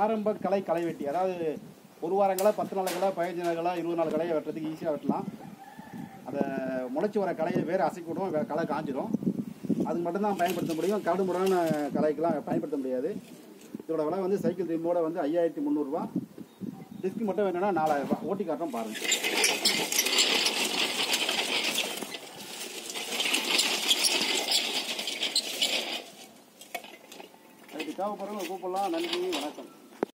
ஆரம்ப கலை களை வெட்டி அதாவது ஒரு வாரங்களா பத்து நாள் பதினஞ்சு நாள் இருபது நாள் களையை வெட்டுறதுக்கு ஈஸியாக வெட்டலாம். அதை முளைச்சி வர களையை வேறு அசைக்கி விடும் களை காஞ்சிடும். அதுக்கு மட்டும்தான் பயன்படுத்த முடியும். கரடு கலைக்கெலாம் பயன்படுத்த முடியாது. இதோட விலை வந்து சைக்கிள் ரிமோட வந்து ஐயாயிரத்தி முந்நூறுரூவா டிஸ்க் மட்டும் வேணும்னா நாலாயிரம் ஓட்டி காட்டும் பாருங்கள் அதுக்கு தேவைப்படுறவங்க கூப்பிடலாம். நன்றி வணக்கம்.